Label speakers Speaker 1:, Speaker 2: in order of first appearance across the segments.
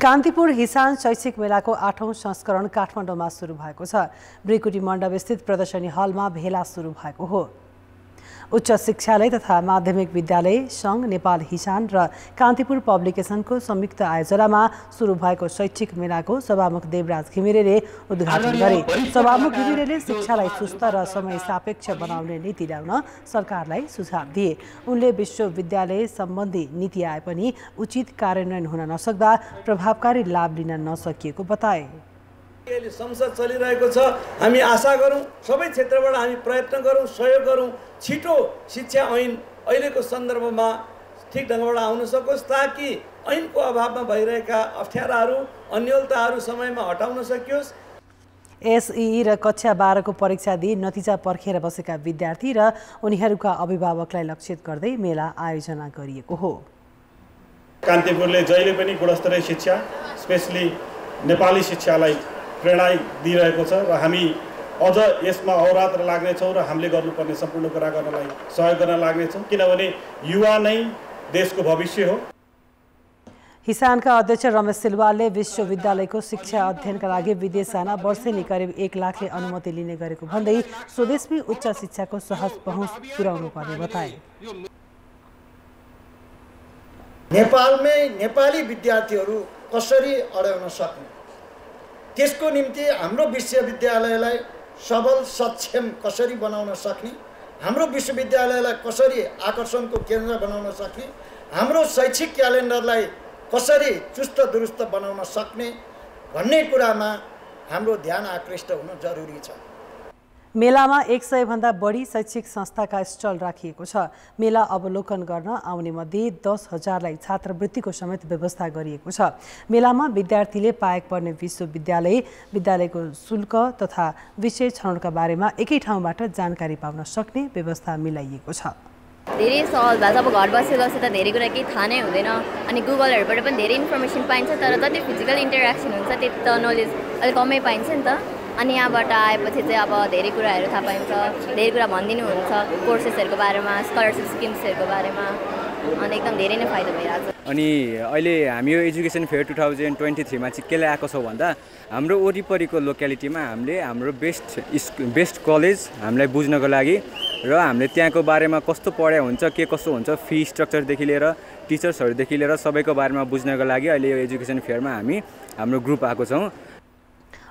Speaker 1: कान्तिपुर हिसान शैक्षिक मेलाको आठौँ संस्करण काठमाडौँमा सुरु भएको छ। ब्रिकुटी मण्डपस्थित प्रदर्शनी हलमा भेला सुरु भएको हो। उच्च शिक्षालय तथा माध्यमिक विद्यालय सङ्घ नेपाल हिसान र कान्तिपुर पब्लिकेसनको संयुक्त आयोजनामा सुरु भएको शैक्षिक मेलाको सभामुख देवराज घिमिरेले उद्घाटन गरे। सभामुख घिमिरेले शिक्षालाई सुस्त र समय सापेक्ष बनाउने नीति ल्याउन सरकारलाई सुझाव दिए। उनले विश्वविद्यालय सम्बन्धी नीति आए पनि उचित कार्यान्वयन हुन नसक्दा प्रभावकारी लाभ लिन नसकिएको बताए।
Speaker 2: अहिले संसद चलिरहेको छ हामी आशा गरौँ सबै क्षेत्रबाट हामी प्रयत्न गरौँ सहयोग गरौँ। छिटो शिक्षा ऐन अहिलेको सन्दर्भमा ठिक ढङ्गबाट आउन सकोस् ताकि ऐनको अभावमा भइरहेका अप्ठ्याराहरू अन्यलताहरू समयमा हटाउन सकियोस्।
Speaker 1: एसई र कक्षा बाह्रको परीक्षा दिई नतिजा पर्खेर बसेका विद्यार्थी र उनीहरूका अभिभावकलाई लक्षित गर्दै मेला आयोजना गरिएको हो।
Speaker 3: कान्तिपुरले जहिले पनि गुणस्तरीय शिक्षा स्पेसली नेपाली शिक्षालाई प्रेरणा दिइरहेको छ र हामी अझ यसमा अवरात्र लाग्नेछौँ र हामीले गर्नुपर्ने सम्पूर्ण कुरा गर्नलाई सहयोग गर्न लाग्नेछौँ किनभने युवा नै देशको भविष्य हो।
Speaker 1: हिसानका अध्यक्ष रमेश सिलवालले विश्वविद्यालयको शिक्षा अध्ययनका लागि विदेश जान वर्षेनी करिब एक लाखले अनुमति लिने गरेको भन्दै स्वदेशमै उच्च शिक्षाको सहज पहुँच पुर्याउनु पर्ने बताए।
Speaker 4: नेपालमै नेपाली विद्यार्थीहरू कसरी अड्याउन सक्ने? त्यसको निम्ति हाम्रो विश्वविद्यालयलाई सबल सक्षम कसरी बनाउन सक्ने हाम्रो विश्वविद्यालयलाई कसरी आकर्षणको केन्द्र बनाउन सक्ने हाम्रो शैक्षिक क्यालेन्डरलाई कसरी चुस्त दुरुस्त बनाउन सक्ने भन्ने कुरामा हाम्रो ध्यान आकृष्ट हुनु जरुरी छ।
Speaker 1: मेलामा एक सयभन्दा बढी शैक्षिक संस्थाका स्टल राखिएको छ। मेला अवलोकन गर्न आउने मध्ये दस हजारलाई छात्रवृत्तिको समेत व्यवस्था गरिएको छ। मेलामा विद्यार्थीले पाएक पर्ने विश्वविद्यालय विद्यालयको शुल्क तथा विषय छनौटका बारेमा एकै ठाउँबाट जानकारी पाउन सक्ने व्यवस्था मिलाइएको छ।
Speaker 5: धेरै सहज भएको छ। अब घर बसेर बसेर त धेरै कुरा केही थाहा नै हुँदैन अनि गुगलहरूबाट पनि धेरै इन्फर्मेसन पाइन्छ तर जति फिजिकल इन्टरेक्सन हुन्छ त्यति त नलेज अलिक कमै पाइन्छ नि त। अनि यहाँबाट आएपछि चाहिँ अब धेरै कुराहरू थाहा पाइन्छ धेरै कुरा भनिदिनुहुन्छ कोर्सेसहरूको बारेमा स्कलरसिप स्किम्सहरूको बारेमा अनि एकदम धेरै नै फाइदा भइरहेको छ।
Speaker 6: अनि अहिले हामी यो education fair two thousand twenty थ्रीमा चाहिँ केले आएको छौँ भन्दा हाम्रो वरिपरिको लोक्यालिटीमा हामीले हाम्रो बेस्ट बेस्ट कलेज हामीलाई बुझ्नको लागि र हामीले त्यहाँको बारेमा कस्तो पढाइ हुन्छ के कस्तो हुन्छ फी स्ट्रक्चरदेखि लिएर टिचर्सहरूदेखि लिएर सबैको बारेमा बुझ्नको लागि अहिले यो एजुकेसन फेयरमा हामी हाम्रो ग्रुप आएको छौँ।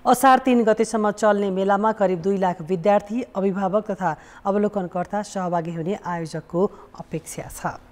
Speaker 1: असार तिन गतेसम्म चल्ने मेलामा करिब दुई लाख विद्यार्थी अभिभावक तथा अवलोकनकर्ता सहभागी हुने आयोजकको अपेक्षा छ।